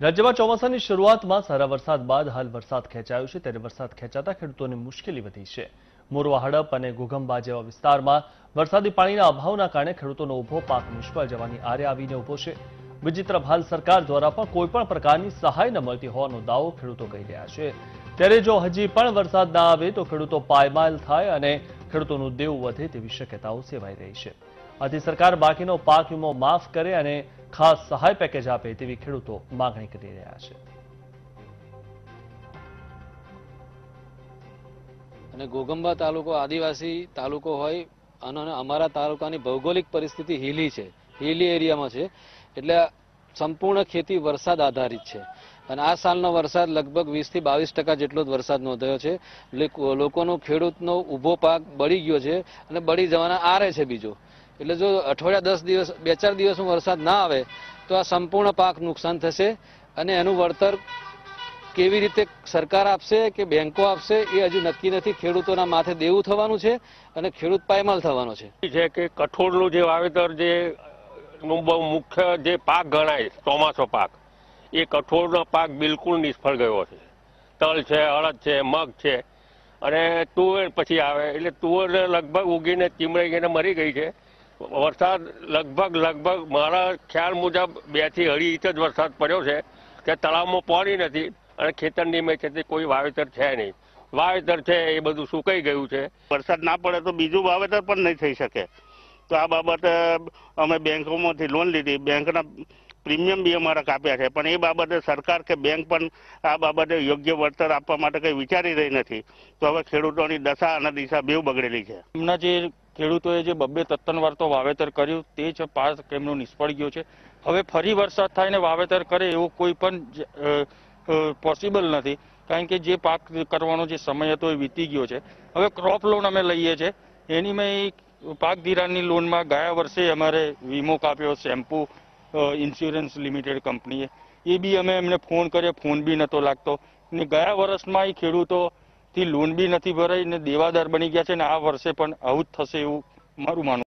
રાજ્યમાં ચોમાસાની શરૂઆતમાં સારા વરસાદ બાદ હાલ વરસાદ ખેંચાયો છે. ત્યારે વરસાદ ખેંચાતા ખેડૂતોને મુશ્કેલી વધી છે. મોરવા, હડપ અને ઘોઘંબા જેવા વિસ્તારમાં વરસાદી પાણીના અભાવના કારણે ખેડૂતોનો ઊભો પાક નિષ્ફળ જવાની આરે આવીને ઊભો છે. બીજી તરફ હાલ સરકાર દ્વારા પણ કોઈ પણ પ્રકારની સહાય ન મળતી હોવાનો દાવો ખેડૂતો કહી રહ્યા છે. ત્યારે જો હજી પણ વરસાદ ના આવે તો ખેડૂતો પાયમાલ થાય અને ખેડૂતોનું દેવું વધે તેવી શક્યતાઓ સેવાઈ રહી છે. આથી સરકાર બાકીનો પાક વીમો માફ કરે અને ખાસ સહાય પેકેજ આપે તેવી ખેડૂતો માંગણી કરી રહ્યા છે. અને ઘોગંબા તાલુકો આદિવાસી તાલુકો હોય, અને અમારા તાલુકાની ભૌગોલિક પરિસ્થિતિ હિલી છે. હિલી એરિયામાં છે. એટલે સંપૂર્ણ ખેતી વરસાદ આધારિત છે. અને આ સાલનો વરસાદ લગભગ વીસથી બાવીસ ટકા જેટલો જ વરસાદ નોંધાયો છે. લોકોનો ખેડૂતનો ઊભો પાક બળી ગયો છે અને બળી જવાના આરે છે બીજો. એટલે જો અઠવાડિયા દસ દિવસ, બે ચાર દિવસમાં વરસાદ ના આવે, તો આ સંપૂર્ણ પાક નુકસાન થશે અને એનું વળતર કેવી રીતે સરકાર આપશે કે બેંકો આપશે એ હજુ નક્કી નથી. ખેડૂતોના માથે દેવું થવાનું છે અને ખેડૂત પાયમાલ થવાનો છે. છે કે કઠોળનું જે વાવેતર જે મુખ્ય જે પાક ગણાય, ચોમાસો પાક, એ કઠોળનો પાક બિલકુલ નિષ્ફળ ગયો છે. તલ છે, અડદ છે, મગ છે, અને તુવેર પછી આવે, એટલે તુવેર લગભગ ઉગીને ચીમળી ગઈને મરી ગઈ છે. વરસાદ લગભગ લગભગ મારા ખ્યાલ મુજબ બેથી અઢી ઇંચ જ વરસાદ પડ્યો છે કે તળાવમાં પાણી નથી અને ખેતરની મેં છે તે કોઈ વાવેતર છે નહીં. વાવેતર છે એ બધું સુકાઈ ગયું છે. વરસાદ ના પડે તો બીજું વાવેતર પણ નહીં થઈ શકે. તો આ બાબતે અમે બેંકોમાંથી લોન લીધી. બેંકના પ્રીમિયમ બી અમારા કાપ્યા છે. પણ એ બાબતે સરકાર કે બેંક પણ આ બાબતે યોગ્ય વળતર આપવા માટે કંઈ વિચારી રહી નથી. તો હવે ખેડૂતોની દશા અને દિશા બેવ બગડેલી છે. એમના જે ખેડૂતોએ જે બબ્બે તત્તનવાર તો વાવેતર કર્યું, તે જ પાક એમનો નિષ્ફળ ગયો છે. હવે ફરી વરસાદ થાય ને વાવેતર કરે એવું કોઈ પણ પોસિબલ નથી. કારણ કે જે પાક કરવાનો જે સમય હતો એ વીતી ગયો છે. હવે ક્રોપ લોન અમે લઈએ છીએ એની મેં પાક ધિરાણની લોનમાં ગયા વર્ષે અમારે વીમો કાપ્યો, શેમ્પુ ઇન્સ્યોરન્સ લિમિટેડ કંપનીએ એ. બી અમે એમને ફોન કર્યો ફોન બી નહોતો લાગતો. ને ગયા વર્ષમાં એ ખેડૂતોથી લોન બી નથી ભરાઈ ને દેવાદાર બની ગયા છે ને આ વર્ષે પણ આવું જ થશે એવું મારું માનવું